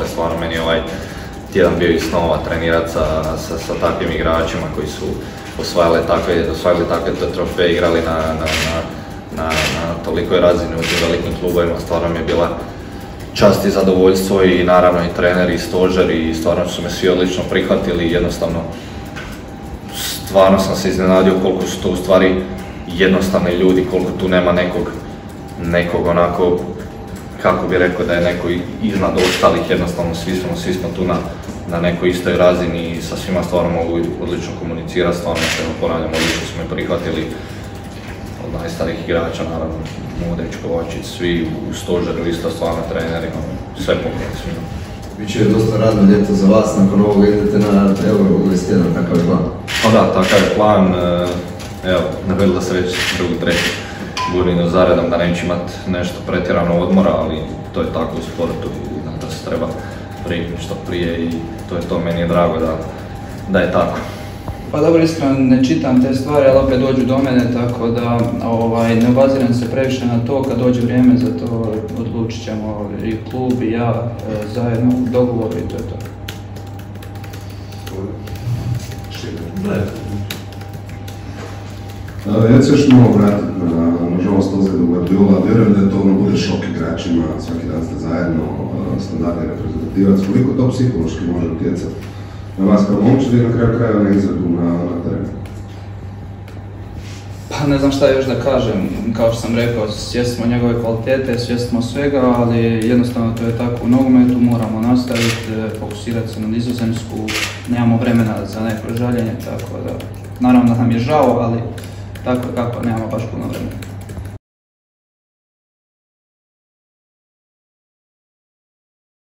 Ali stvarno meni ovaj tjedan bio i snova trenirati sa, sa, sa takvim igračima koji su osvajali takve, osvajali takve trofeje, igrali na, na, na, na, na tolikoj razini u tim velikim klubovima, stvarno mi je bila čast i zadovoljstvo i naravno i trener i stožer i stvarno su me svi odlično prihvatili. I jednostavno stvarno sam se iznenadio koliko su to u stvari jednostavni ljudi, koliko tu nema nekog, nekog onako kako bi rekao da je neko iznad ostalih, jednostavno svi smo, svi smo tu na, na nekoj istoj razini i sa svima stvarno mogu odlično komunicirati, stvarno se ponavljam, odlično smo me prihvatili od najstarijih igrača, naravno, Modrić, Kovačić, svi u stožeru, isto stvarno treneri, ono, sve pomoći svima. Biće dosta radno ljeto za vas, nakon ovoga idete na Euro 21, takav je plan. Pa da, takav je plan, e, evo, ne da se već drugu, treću godinu zaredom da neće imati nešto pretjerano odmora, ali to je tako u sportu i da se treba primiti što prije i to je to, meni je drago da, da je tako. Pa dobro, iskreno ne čitam te stvari, ali opet dođu do mene, tako da ovaj, ne obaziram se previše na to, kad dođe vrijeme za to odlučit ćemo i klub i ja e, zajedno u dogovoru i to je to. Ja ću još malo vratiti na, nažalost, ozljedu Guardiola. Vjerujem da je to ono bude šok igračima, svaki dan ste zajedno, standardni reprezentativac. Koliko to psihološki može utjecati na vas kao momčad i na kraju krajeva na izvedu na, na terenu? Pa ne znam šta još da kažem, kao što sam rekao, svjesni smo njegove kvalitete, svjesni smo svega, ali jednostavno to je tako u nogometu, moramo nastaviti, fokusirati se na nizozemsku, nemamo vremena za neko žaljenje, tako da naravno da nam je žao, ali tako kako nemamo baš puno vremena.